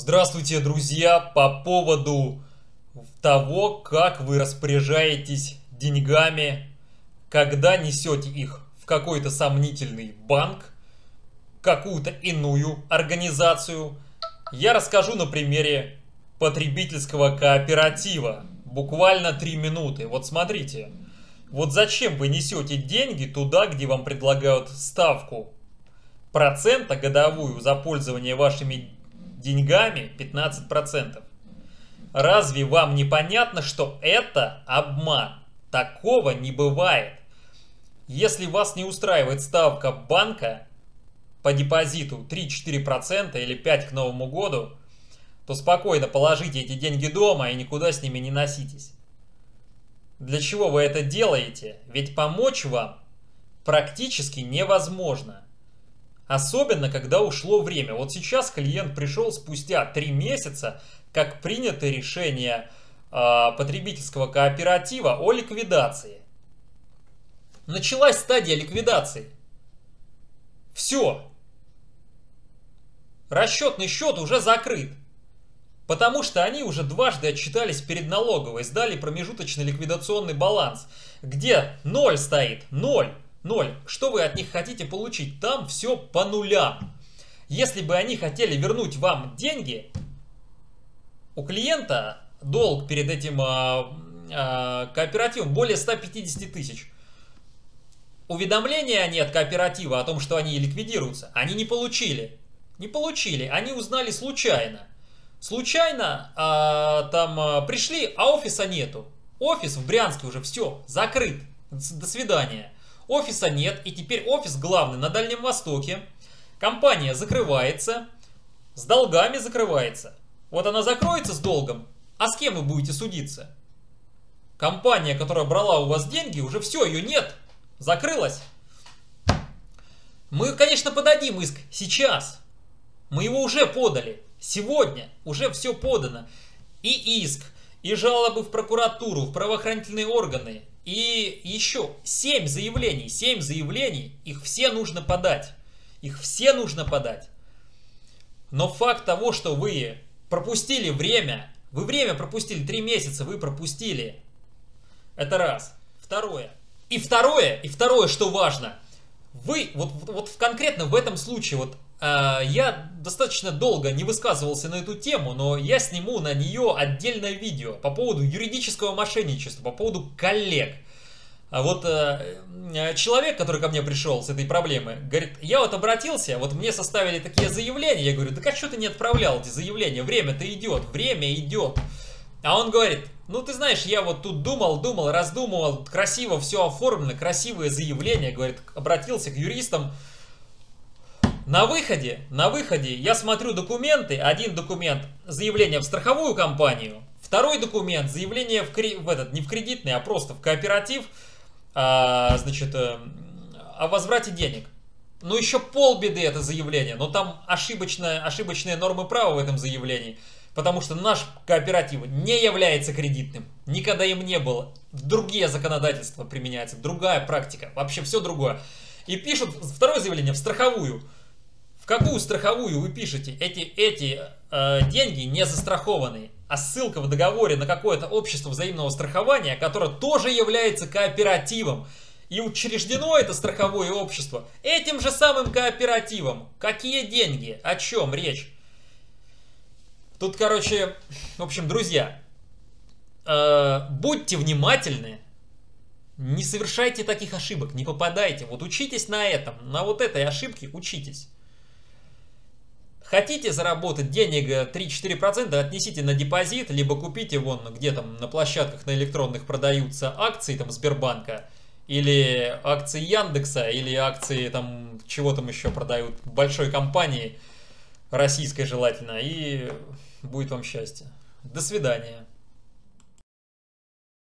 Здравствуйте, друзья! По поводу того, как вы распоряжаетесь деньгами, когда несете их в какой-то сомнительный банк, какую-то иную организацию, я расскажу на примере потребительского кооператива. Буквально 3 минуты. Вот смотрите. Вот зачем вы несете деньги туда, где вам предлагают ставку процента годовую за пользование вашими деньгами 15%. Разве вам не понятно, что это обман? Такого не бывает. Если вас не устраивает ставка банка по депозиту 3-4% или 5% к Новому году, то спокойно положите эти деньги дома и никуда с ними не носитесь. Для чего вы это делаете? Ведь помочь вам практически невозможно. Особенно, когда ушло время. Вот сейчас клиент пришел спустя 3 месяца, как принято решение э, потребительского кооператива о ликвидации. Началась стадия ликвидации. Все. Расчетный счет уже закрыт. Потому что они уже дважды отчитались перед налоговой, сдали промежуточный ликвидационный баланс, где ноль стоит, ноль. Ноль. Что вы от них хотите получить? Там все по нулям. Если бы они хотели вернуть вам деньги, у клиента долг перед этим а, а, кооперативом более 150 тысяч. Уведомления они от кооператива о том, что они ликвидируются, они не получили. Не получили, они узнали случайно. Случайно а, там а, пришли, а офиса нету. Офис в Брянске уже все, закрыт. До свидания. Офиса нет, и теперь офис главный на Дальнем Востоке. Компания закрывается, с долгами закрывается. Вот она закроется с долгом, а с кем вы будете судиться? Компания, которая брала у вас деньги, уже все, ее нет, закрылась. Мы, конечно, подадим иск сейчас. Мы его уже подали. Сегодня уже все подано. И иск, и жалобы в прокуратуру, в правоохранительные органы, и еще 7 заявлений, 7 заявлений, их все нужно подать. Их все нужно подать. Но факт того, что вы пропустили время, вы время пропустили, 3 месяца вы пропустили. Это раз. Второе. И второе, и второе, что важно. Вы, вот, вот конкретно в этом случае, вот я достаточно долго не высказывался на эту тему, но я сниму на нее отдельное видео по поводу юридического мошенничества, по поводу коллег. А вот э, э, человек, который ко мне пришел с этой проблемой, говорит, я вот обратился, вот мне составили такие заявления, я говорю, да а что ты не отправлял эти заявления, время-то идет, время идет. А он говорит, ну ты знаешь, я вот тут думал, думал, раздумывал, красиво все оформлено, красивые заявления, говорит, обратился к юристам. На выходе, на выходе я смотрю документы, один документ заявление в страховую компанию, второй документ заявление в, в этот, не в кредитный, а просто в кооператив – а, значит, э, о возврате денег. Ну, еще полбеды это заявление, но там ошибочная, ошибочные нормы права в этом заявлении. Потому что наш кооператив не является кредитным. Никогда им не было. Другие законодательства применяются, другая практика, вообще все другое. И пишут второе заявление в страховую. Какую страховую вы пишете? Эти, эти э, деньги не застрахованные а ссылка в договоре на какое-то общество взаимного страхования, которое тоже является кооперативом. И учреждено это страховое общество этим же самым кооперативом. Какие деньги? О чем речь? Тут, короче, в общем, друзья, э, будьте внимательны, не совершайте таких ошибок, не попадайте. Вот учитесь на этом, на вот этой ошибке учитесь. Хотите заработать денег 3-4%, отнесите на депозит, либо купите вон где там на площадках на электронных продаются акции там Сбербанка, или акции Яндекса, или акции там чего там еще продают, большой компании, российской желательно, и будет вам счастье. До свидания.